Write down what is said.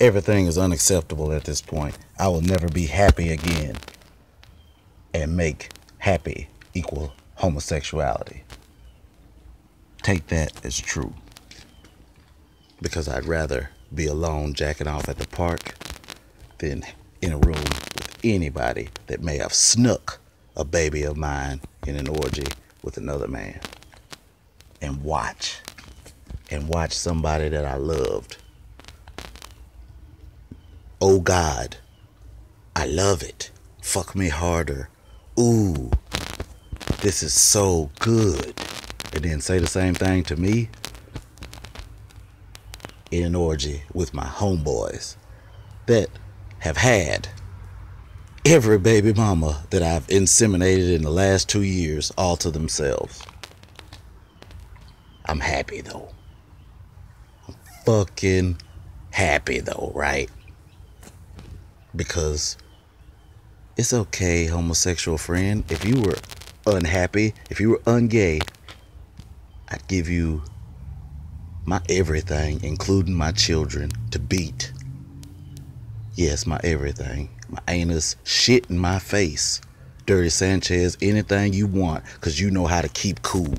Everything is unacceptable at this point. I will never be happy again and make happy equal homosexuality. Take that as true. Because I'd rather be alone jacking off at the park than in a room with anybody that may have snuck a baby of mine in an orgy with another man. And watch. And watch somebody that I loved. Oh God, I love it. Fuck me harder. Ooh, this is so good. And then say the same thing to me in an orgy with my homeboys that have had every baby mama that I've inseminated in the last two years all to themselves. I'm happy though. I'm fucking happy though, right? Because it's okay, homosexual friend. If you were unhappy, if you were ungay, I'd give you my everything, including my children, to beat. Yes, my everything. My anus, shit in my face. Dirty Sanchez, anything you want, because you know how to keep cool.